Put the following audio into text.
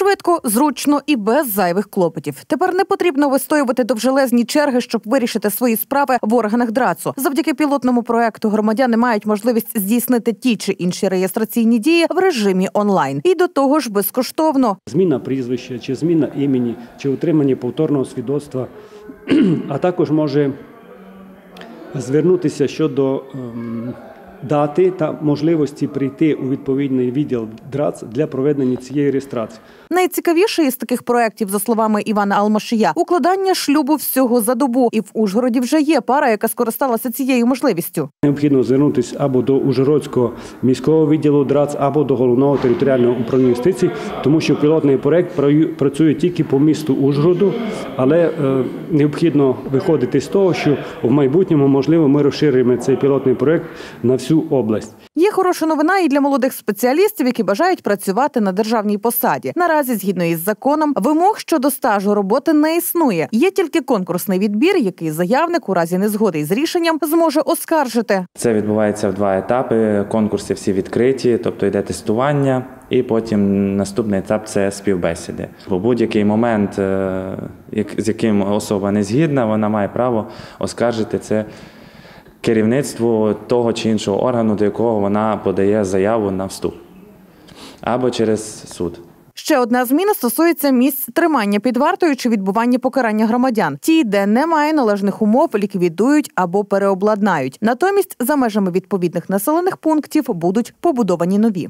Швидко, зручно і без зайвих клопотів. Тепер не потрібно вистоювати довжелезні черги, щоб вирішити свої справи в органах драцу. Завдяки пілотному проекту громадяни мають можливість здійснити ті чи інші реєстраційні дії в режимі онлайн. І до того ж безкоштовно. зміна прізвища, чи зміна імені, чи отримання повторного свідоцтва, а також може звернутися щодо ем, дати та можливості прийти у відповідний відділ ДРАЦ для проведення цієї реєстрації. Найцікавіше із таких проєктів, за словами Івана Алмашия, укладання шлюбу всього за добу. І в Ужгороді вже є пара, яка скористалася цією можливістю. Необхідно звернутися або до Ужгородського міського відділу ДРАЦ, або до головного територіального управління юстиції, тому що пілотний проект прою- працює тільки по місту Ужгороду, але е, необхідно виходити з того, що в майбутньому можливо ми розширимо цей пілотний проект на всю область. Є хороша новина і для молодих спеціалістів, які бажають працювати на державній посаді. Наразі, згідно із законом, вимог щодо стажу роботи не існує. Є тільки конкурсний відбір, який заявник у разі незгоди із рішенням зможе оскаржити. Це відбувається в два етапи. Конкурси всі відкриті, тобто йде тестування, і потім наступний етап це співбесіди. У будь-який момент, е, з яким особа не згідна, вона має право оскаржити це керівництву того чи іншого органу, до якого вона подає заяву на вступ, або через суд. Ще одна зміна стосується місць тримання під вартою чи відбування покарання громадян. Ті, де немає належних умов, ліквідують або переобладнають. Натомість за межами відповідних населених пунктів будуть побудовані нові.